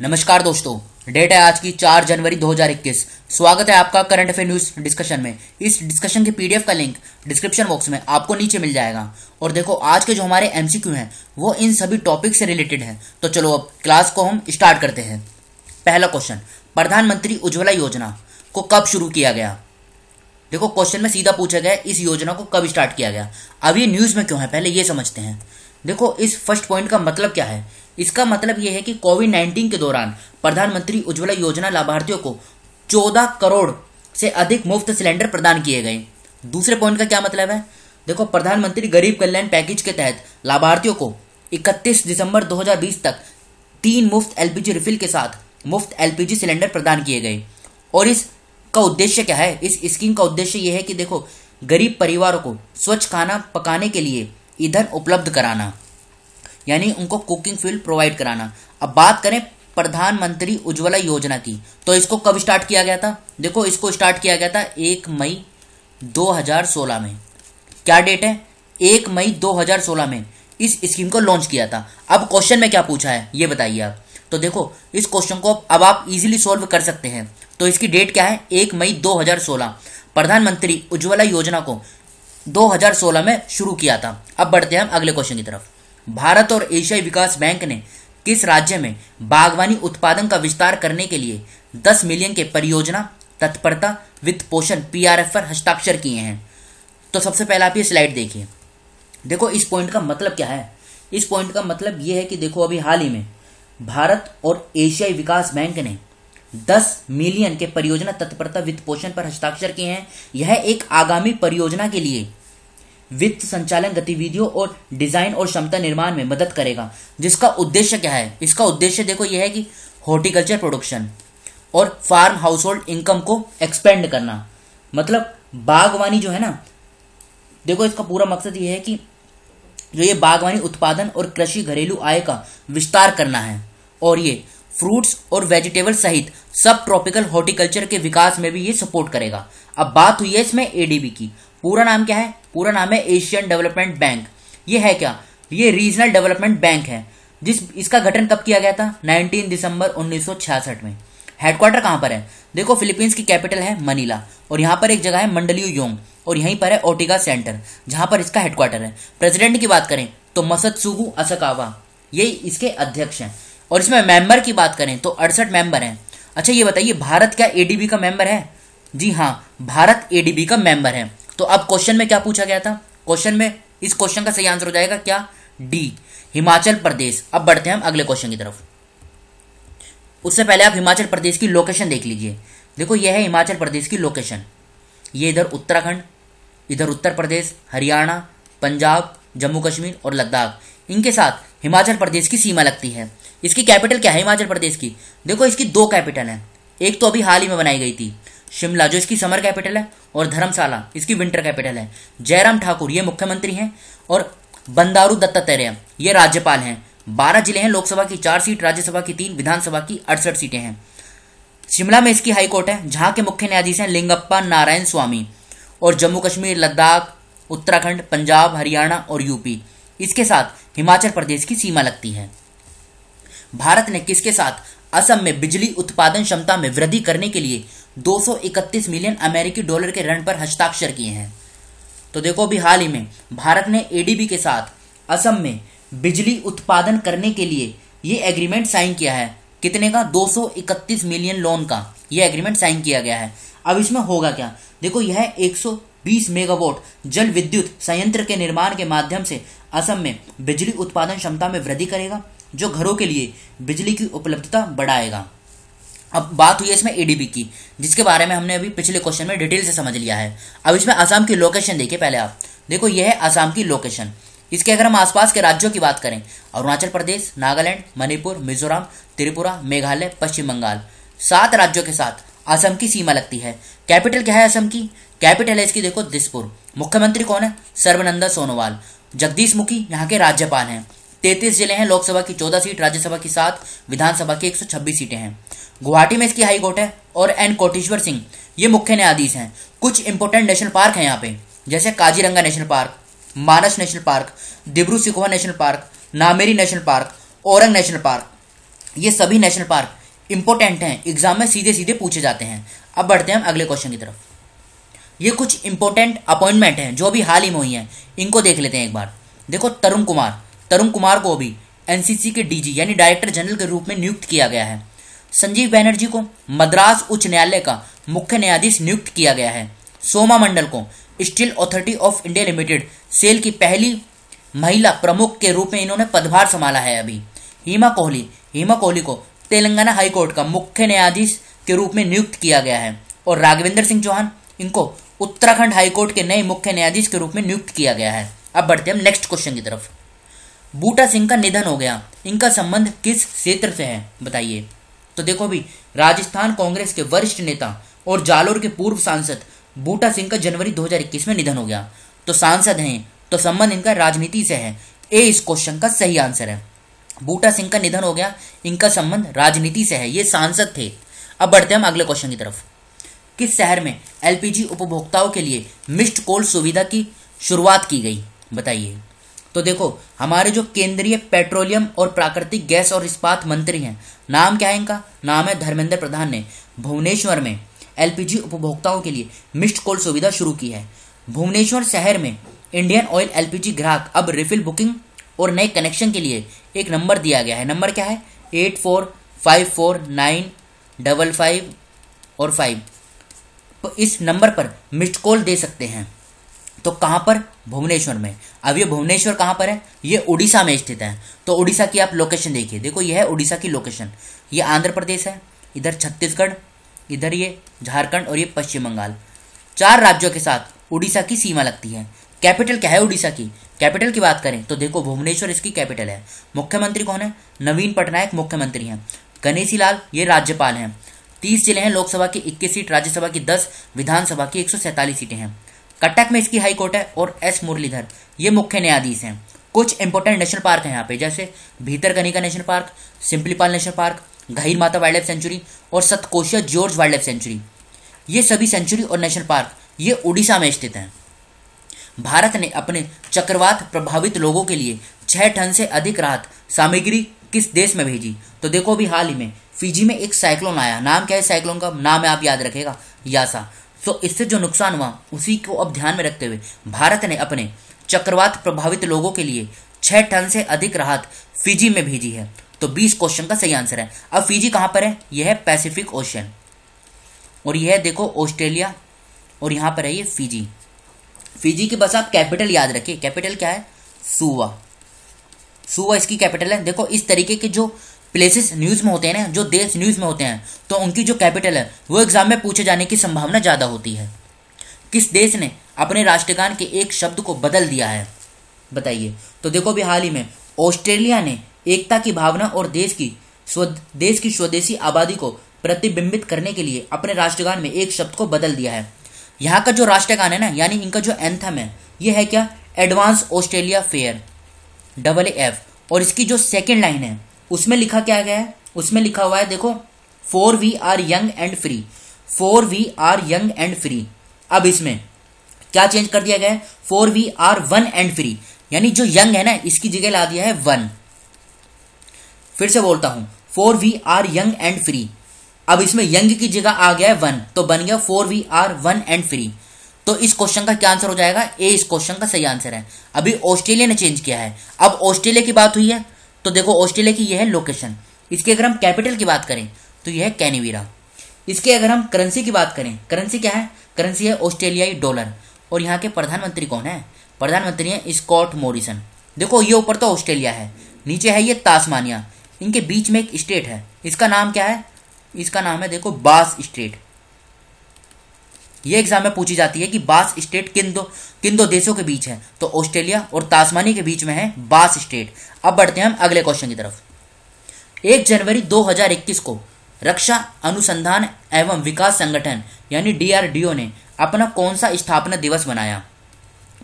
नमस्कार दोस्तों, डेट है आज की 4 जनवरी 2021 स्वागत है आपका करंट अफेयर न्यूज़ डिस्कशन में। इस डिस्कशन के पीडीएफ का लिंक डिस्क्रिप्शन बॉक्स में आपको नीचे मिल जाएगा। और देखो, आज के जो हमारे एमसीक्यू हैं, वो इन सभी टॉपिक से रिलेटेड हैं। तो चलो अब क्लास को हम स्टार्ट करते हैं। पहला क्वेश्चन प्रधानमंत्री उज्ज्वला योजना को कब शुरू किया गया? देखो क्वेश्चन में सीधा पूछा गया, इस योजना को कब स्टार्ट किया गया? अब ये न्यूज़ में क्यों है? पहले ये समझते हैं। देखो, इस फ़र्स्ट पॉइंट का मतलब क्या है? इसका मतलब यह है कि कोविड नाइन्टीन के दौरान प्रधानमंत्री उज्ज्वला योजना लाभार्थियों को 14 करोड़ से अधिक मुफ़्त सिलेंडर प्रदान किए गए। दूसरे पॉइंट का क्या मतलब है? देखो, प्रधानमंत्री गरीब कल्याण पैकेज के तहत लाभार्थियों को 31 दिसंबर 2020 तक तीन मुफ़्त एलपीजी रिफिल के साथ मुफ़्त एलपीजी सिलेंडर प्रदान किए गए। और इस का उद्देश्य क्या है? इस स्कीम का उद्देश्य यह है कि देखो, गरीब परिवारों को स्वच्छ खाना पकाने के लिए ईंधन उपलब्ध कराना। यानी उनको कुकिंग फ्यूल प्रोवाइड कराना। अब बात करें प्रधानमंत्री उज्ज्वला योजना की तो इसको कब स्टार्ट किया गया था? देखो, इसको स्टार्ट किया गया था एक मई 2016 में। क्या डेट है? एक मई 2016 में इस स्कीम को लॉन्च किया था। अब क्वेश्चन में क्या पूछा है, ये बताइए आप। तो देखो, इस क्वेश्चन को अब आप इजीली सॉल्व कर सकते हैं। तो इसकी डेट क्या है? एक मई 2016 प्रधानमंत्री उज्ज्वला योजना को 2016 में शुरू किया था। अब बढ़ते हैं हम अगले क्वेश्चन की तरफ़। भारत और एशियाई विकास बैंक ने किस राज्य में बागवानी उत्पादन का विस्तार करने के लिए 10 मिलियन के परियोजना, तत्परता, वित्त पोषण पीआरएफ पर हस्ताक्षर किए हैं? तो सबसे पहले आप ये स्लाइड देखिए। देखो, इस पॉइंट का मतलब क्या है? इस पॉइंट का मतलब यह है कि देखो, अभी हाल ही में भारत और एशियाई विकास बैंक ने 10 मिलियन के परियोजना, तत्परता, वित्त पोषण पर हस्ताक्षर किए हैं। यह एक आगामी परियोजना के लिए वित्त संचालन गतिविधियों और डिज़ाइन और क्षमता निर्माण में मदद करेगा। जिसका उद्देश्य क्या है? इसका उद्देश्य देखो यह है कि हॉर्टिकल्चर प्रोडक्शन और फार्म हाउस होल्ड इनकम को एक्सपेंड करना। मतलब बागवानी जो है ना, देखो इसका पूरा मकसद यह है कि जो ये बागवानी उत्पादन और कृषि घरेलू आय का विस्तार करना है। और ये फ्रूट्स और वेजिटेबल सहित सब ट्रॉपिकल हॉर्टिकल्चर के विकास में भी ये सपोर्ट करेगा। अब बात हुई है इसमें एडीबी की। पूरा नाम क्या है? पूरा नाम है एशियन डेवलपमेंट बैंक ये है क्या? ये रीजनल डेवलपमेंट बैंक है। जिस, इसका गठन कब किया गया था? 19 दिसंबर 1966 में। हेडक्वार्टर कहाँ पर है? देखो फिलीपींस की कैपिटल है मनीला और यहाँ पर एक जगह है मंडलियो योंग और यहीं पर है ओटिगा सेंटर जहाँ पर इसका हेडक्वार्टर है। प्रेसिडेंट की बात करें तो मसद सुगु असकावा, ये इसके अध्यक्ष हैं। और इसमें मेंबर की बात करें तो अड़सठ मेंबर हैं। अच्छा ये बताइए, भारत क्या एडीबी का मेंबर है? जी हाँ भारत एडीबी का मेंबर है। तो अब क्वेश्चन में क्या पूछा गया था? क्वेश्चन में इस क्वेश्चन का सही आंसर हो जाएगा क्या? डी हिमाचल प्रदेश। अब बढ़ते हैं हम अगले क्वेश्चन की तरफ़। उससे पहले आप हिमाचल प्रदेश की लोकेशन देख लीजिए। देखो, यह है हिमाचल प्रदेश की लोकेशन ये इधर उत्तराखंड, इधर उत्तर प्रदेश, हरियाणा, पंजाब, जम्मू कश्मीर और लद्दाख। इनके साथ हिमाचल प्रदेश की सीमा लगती है। इसकी कैपिटल क्या है हिमाचल प्रदेश की? देखो, इसकी दो कैपिटल है। एक तो अभी हाल ही में बनाई गई थी, शिमला, जो इसकी समर कैपिटल है, और धर्मशाला, इसकी विंटर कैपिटल है। जयराम ठाकुर, ये मुख्यमंत्री हैं, और बंदारू दत्तात्रेय, ये राज्यपाल हैं। बारह ज़िले हैं लोकसभा की, चार सीट, राज्यसभा की तीन, विधानसभा की अड़सठ सीटें हैं। शिमला में इसकी हाईकोर्ट है, जहाँ के मुख्य न्यायाधीश हैं लिंगप्पा नारायण स्वामी, और जम्मू कश्मीर, लद्दाख, उत्तराखंड, पंजाब, हरियाणा और यूपी। इसके साथ हिमाचल प्रदेश की सीमा लगती है। भारत ने किसके साथ असम में बिजली उत्पादन क्षमता में वृद्धि करने के लिए 231 मिलियन अमेरिकी डॉलर के ऋण पर हस्ताक्षर किए हैं? तो देखो अभी हाल ही में भारत ने एडीबी के साथ असम में बिजली उत्पादन करने के लिए ये एग्रीमेंट साइन किया है। कितने का? 231 मिलियन लोन का ये एग्रीमेंट साइन किया गया है। अब इसमें होगा क्या? देखो यह 120 मेगावाट जल विद्युत संयंत्र के निर्माण के माध्यम से असम में बिजली उत्पादन क्षमता में वृद्धि करेगा। जो घरों के लिए बिजली की उपलब्धता बढ़ाएगा। अब बात हुई है इसमें एडीबी की, जिसके बारे में हमने अभी पिछले क्वेश्चन में डिटेल से समझ लिया है। अब इसमें आसाम की लोकेशन देखिए पहले आप। देखो, यह है आसाम की लोकेशन इसके अगर हम आसपास के राज्यों की बात करें, अरुणाचल प्रदेश, नागालैंड, मणिपुर, मिजोरम, त्रिपुरा, मेघालय, पश्चिम बंगाल, सात राज्यों के साथ असम की सीमा लगती है। कैपिटल क्या है असम की? कैपिटल है इसकी, देखो, दिसपुर। मुख्यमंत्री कौन है? सर्वनंदा सोनोवाल। जगदीश मुखी, यहाँ के राज्यपाल हैं। तैतीस ज़िले हैं, लोकसभा की चौदह सीट, राज्यसभा की सात, विधानसभा की एक सौ छब्बीस सीटें हैं। गुवाहाटी में इसकी हाई कोर्ट है और एन कोटेश्वर सिंह, ये मुख्य न्यायाधीश हैं। कुछ इंपोर्टेंट नेशनल पार्क हैं यहाँ पे, जैसे Kaziranga national park Manas national park Dibru Saikhowa national park Nameri national park Orang national park ये सभी नेशनल पार्क इंपोर्टेंट हैं। एग्ज़ाम में सीधे सीधे पूछे जाते हैं। अब बढ़ते हैं हम अगले क्वेश्चन की तरफ़। ये कुछ इंपॉर्टेंट अपॉइंटमेंट हैं, जो अभी हाल ही में हुई हैं। इनको देख लेते हैं एक बार। देखो तरुण कुमार तरुण कुमार को भी एनसीसी के डीजी यानी डायरेक्टर जनरल के रूप में नियुक्त किया गया है। संजीव बैनर्जी को मद्रास उच्च न्यायालय का मुख्य न्यायाधीश नियुक्त किया गया है। सोमा मंडल को Steel Authority of India Limited, SAIL की पहली महिला प्रमुख के रूप में इन्होंने पदभार संभाला है अभी। हिमा कोहली हिमा कोहली को तेलंगाना हाईकोर्ट का मुख्य न्यायाधीश के रूप में नियुक्त किया गया है और राघवेंद्र सिंह चौहान, इनको उत्तराखंड हाईकोर्ट के नए मुख्य न्यायाधीश के रूप में नियुक्त किया गया है। अब बढ़ते हम नेक्स्ट क्वेश्चन की तरफ़। बूटा सिंह का निधन हो गया। इनका संबंध किस क्षेत्र से है, बताइए। तो देखो भी राजस्थान कांग्रेस के वरिष्ठ नेता और जालोर के पूर्व सांसद, बूटा सिंह का जनवरी 2021 में निधन हो गया। तो सांसद हैं तो संबंध इनका राजनीति से है। ए, इस क्वेश्चन का सही आंसर है। बूटा सिंह का निधन हो गया, इनका संबंध राजनीति से है, ये सांसद थे। अब बढ़ते हम अगले क्वेश्चन की तरफ़। किस शहर में एलपीजी उपभोक्ताओं के लिए मिस्ड कॉल सुविधा की शुरुआत की गई, बताइए। तो देखो, हमारे जो केंद्रीय पेट्रोलियम और प्राकृतिक गैस और इस्पात मंत्री हैं, नाम क्या है इनका? नाम है धर्मेंद्र प्रधान ने भुवनेश्वर में एलपीजी उपभोक्ताओं के लिए मिस्ड कॉल सुविधा शुरू की है। भुवनेश्वर शहर में इंडियन ऑयल एलपीजी ग्राहक अब रिफिल बुकिंग और नए कनेक्शन के लिए एक नंबर दिया गया है। नंबर क्या है? Eight four five four nine double five और फाइव। तो इस नंबर पर मिस्ड कॉल दे सकते हैं। तो कहाँ पर? भुवनेश्वर में। अब ये भुवनेश्वर कहाँ पर है? ये उड़ीसा में स्थित है। तो उड़ीसा की आप लोकेशन देखिए। देखो ये है उड़ीसा की लोकेशन ये आंध्र प्रदेश है, इधर छत्तीसगढ़, इधर ये झारखंड और ये पश्चिम बंगाल। चार राज्यों के साथ उड़ीसा की सीमा लगती है। कैपिटल क्या है उड़ीसा की? कैपिटल की बात करें तो देखो, भुवनेश्वर इसकी कैपिटल है। मुख्यमंत्री कौन है? नवीन पटनायक मुख्यमंत्री हैं। गणेशी लाल, ये राज्यपाल हैं। तीस ज़िले हैं लोकसभा की, इक्कीस सीट राज्यसभा की, दस विधानसभा की, एक सौ सैंतालीस सीटें हैं। कटक में इसकी हाई कोर्ट है और एस मुरलीधर, ये मुख्य न्यायाधीश हैं। कुछ इंपोर्टेंट नेशनल पार्क हैं यहाँ पे, जैसे Bhitarkanika national park Simlipal national park Gahirmatha wildlife sanctuary और Satkosia gorge wildlife sanctuary ये सभी सेंचुरी और नेशनल पार्क ये उड़ीसा में स्थित हैं। भारत ने अपने चक्रवात प्रभावित लोगों के लिए छह टन से अधिक राहत सामग्री किस देश में भेजी? तो देखो अभी हाल ही में, फिजी में एक साइक्लोन आया। नाम क्या है साइक्लोन का? नाम है आप याद रखेगा, यासा। तो इससे जो नुकसान हुआ, उसी को अब ध्यान में रखते हुए भारत ने अपने चक्रवात प्रभावित लोगों के लिए छह टन से अधिक राहत फिजी में भेजी है। तो 20 क्वेश्चन का सही आंसर है। अब फिजी कहाँ पर है? यह है पैसिफिक ओशन और यह देखो ऑस्ट्रेलिया और यहाँ पर है ये फिजी। फिजी की बस आप कैपिटल याद रखिए। कैपिटल क्या है? सुवा। सुवा इसकी कैपिटल है। देखो, इस तरीके के जो प्लेसेस न्यूज़ में होते हैं ना, जो देश न्यूज़ में होते हैं तो उनकी जो कैपिटल है, वो एग्ज़ाम में पूछे जाने की संभावना ज़्यादा होती है। किस देश ने अपने राष्ट्रगान के एक शब्द को बदल दिया है? बताइए। तो देखो भी हाल ही में, ऑस्ट्रेलिया ने एकता की भावना और देश की देश की स्वदेशी आबादी को प्रतिबिंबित करने के लिए अपने राष्ट्रगान में एक शब्द को बदल दिया है। यहाँ का जो राष्ट्रगान है ना, यानी इनका जो एंथम है, ये है क्या? Advance Australia fair double F और इसकी जो सेकेंड लाइन है उसमें लिखा क्या गया है? उसमें लिखा हुआ है, देखो for we are young and free for we are young and free अब इसमें क्या चेंज कर दिया गया है? For we are one and free यानी जो यंग है ना, इसकी जगह ला दिया है वन फिर से बोलता हूँ for we are young and free अब इसमें यंग की जगह आ गया है वन तो बन गया for we are one and free तो इस क्वेश्चन का क्या आंसर हो जाएगा? ए इस क्वेश्चन का सही आंसर है. अभी ऑस्ट्रेलिया ने चेंज किया है. अब ऑस्ट्रेलिया की बात हुई है? तो देखो, ऑस्ट्रेलिया की यह है लोकेशन इसकी अगर हम कैपिटल की बात करें तो यह है कैनिवीरा इसके अगर हम करेंसी की बात करें करेंसी क्या है? करेंसी है ऑस्ट्रेलियाई डॉलर और यहाँ के प्रधानमंत्री कौन है? प्रधानमंत्री है स्कॉट मोरिसन देखो, ये ऊपर तो ऑस्ट्रेलिया है, नीचे है ये तास्मानिया इनके बीच में एक स्टेट है. इसका नाम क्या है? इसका नाम है, देखो बास स्टेट ये एग्ज़ाम में पूछी जाती है कि बास स्टेट किन दो किन दो देशों के बीच है? तो ऑस्ट्रेलिया और तास्मानी के बीच में है बास स्टेट अब बढ़ते हैं हम अगले क्वेश्चन की तरफ़. एक जनवरी 2021 को रक्षा अनुसंधान एवं विकास संगठन, यानी डीआरडीओ ने अपना कौन सा स्थापना दिवस बनाया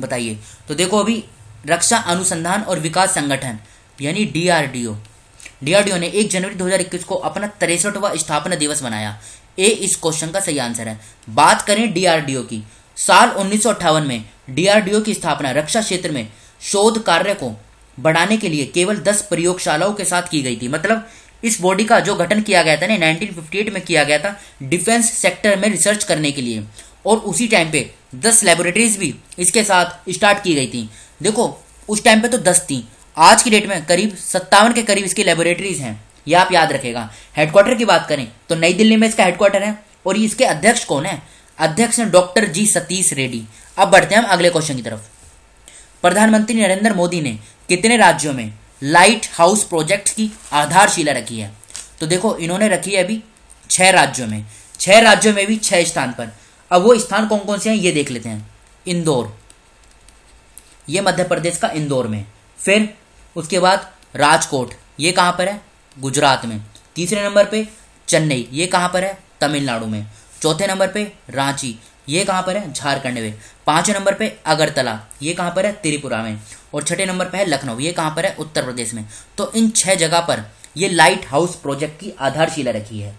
बताइए। तो देखो अभी, रक्षा अनुसंधान और विकास संगठन, यानी डीआरडीओ डीआरडीओ ने एक जनवरी 2021 को अपना तिरसठवा स्थापना दिवस बनाया ए इस क्वेश्चन का सही आंसर है। बात करें डीआरडीओ की। साल उन्नीस सौ अट्ठावन में डीआरडीओ की स्थापना रक्षा क्षेत्र में शोध कार्य को बढ़ाने के लिए केवल 10 प्रयोगशालाओं के साथ की गई थी। मतलब इस बॉडी का जो गठन किया गया था ना 1958 में किया गया था डिफेंस सेक्टर में रिसर्च करने के लिए। और उसी टाइम पे दस लेबोरेटरीज भी इसके साथ स्टार्ट की गई थी। देखो, उस टाइम पे तो दस थी। आज की डेट में करीब सत्तावन के करीब इसकी लेबोरेटरीज हैं। ये आप याद रखेगा। हेडक्वार्टर की बात करें तो नई दिल्ली में इसका हेडक्वार्टर है और इसके अध्यक्ष कौन है? अध्यक्ष हैं डॉक्टर जी सतीश रेड्डी। अब बढ़ते हैं हम अगले क्वेश्चन की तरफ़। प्रधानमंत्री नरेंद्र मोदी ने कितने राज्यों में लाइट हाउस प्रोजेक्ट की आधारशिला रखी है? तो देखो, इन्होंने रखी है अभी छह राज्यों में। छह राज्यों में भी छह स्थान पर। अब वो स्थान कौन कौन से हैं, ये देख लेते हैं। इंदौर। ये मध्य प्रदेश का इंदौर में। फिर उसके बाद राजकोट ये कहाँ पर है? गुजरात में। तीसरे नंबर पे चेन्नई ये कहाँ पर है? तमिलनाडु में। चौथे नंबर पे रांची ये कहाँ पर है? झारखंड में। पाँचवें नंबर पे अगरतला ये कहाँ पर है? त्रिपुरा में। और छठे नंबर पे है लखनऊ ये कहाँ पर है? उत्तर प्रदेश में। तो इन छह जगह पर ये लाइट हाउस प्रोजेक्ट की आधारशिला रखी है।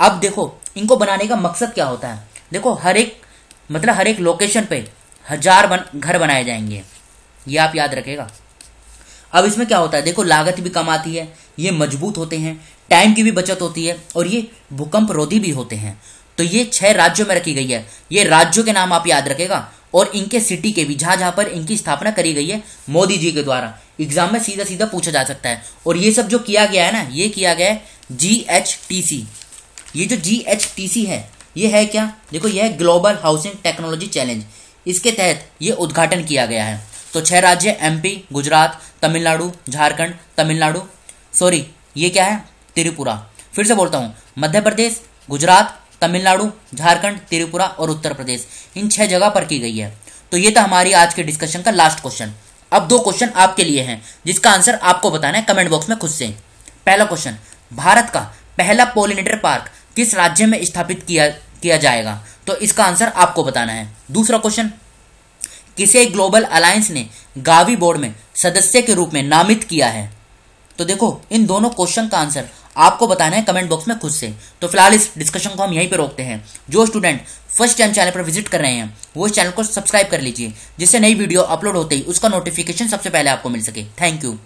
अब देखो इनको बनाने का मकसद क्या होता है? देखो हर एक मतलब हर एक लोकेशन पे हज़ार बन, घर बनाए जाएँगे। ये आप याद रखेगा। अब इसमें क्या होता है? देखो, लागत भी कम आती है, ये मज़बूत होते हैं, टाइम की भी बचत होती है, और ये भूकंप रोधी भी होते हैं। तो ये छह राज्यों में रखी गई है। ये राज्यों के नाम आप याद रखेगा, और इनके सिटी के भी जहाँ जहाँ पर इनकी स्थापना करी गई है मोदी जी के द्वारा। एग्ज़ाम में सीधा सीधा पूछा जा सकता है। और ये सब जो किया गया है ना, ये किया गया है जी एच टी सी ये जो जी एच टी सी है, ये है क्या? देखो ये है ग्लोबल हाउसिंग टेक्नोलॉजी चैलेंज इसके तहत ये उद्घाटन किया गया है। तो छह राज्य एमपी गुजरात, तमिलनाडु, झारखंड, तमिलनाडु। सॉरी ये क्या है? त्रिपुरा। फिर से बोलता हूँ, मध्य प्रदेश, गुजरात, तमिलनाडु, झारखंड, त्रिपुरा और उत्तर प्रदेश। इन छह जगह पर की गई है। तो ये था हमारी आज के डिस्कशन का लास्ट क्वेश्चन अब दो क्वेश्चन आपके लिए हैं, जिसका आंसर आपको बताना है कमेंट बॉक्स में खुद से। पहला क्वेश्चन भारत का पहला पोलिनेटर पार्क किस राज्य में स्थापित किया किया जाएगा? तो इसका आंसर आपको बताना है। दूसरा क्वेश्चन किसे ग्लोबल अलायंस ने गावी बोर्ड में सदस्य के रूप में नामित किया है? तो देखो, इन दोनों क्वेश्चन का आंसर आपको बताना है कमेंट बॉक्स में खुद से। तो फ़िलहाल इस डिस्कशन को हम यहीं पर रोकते हैं। जो स्टूडेंट फ़र्स्ट टाइम चैनल पर विज़िट कर रहे हैं, वो इस चैनल को सब्सक्राइब कर लीजिए, जिससे नई वीडियो अपलोड होते ही उसका नोटिफिकेशन सबसे पहले आपको मिल सके। Thank you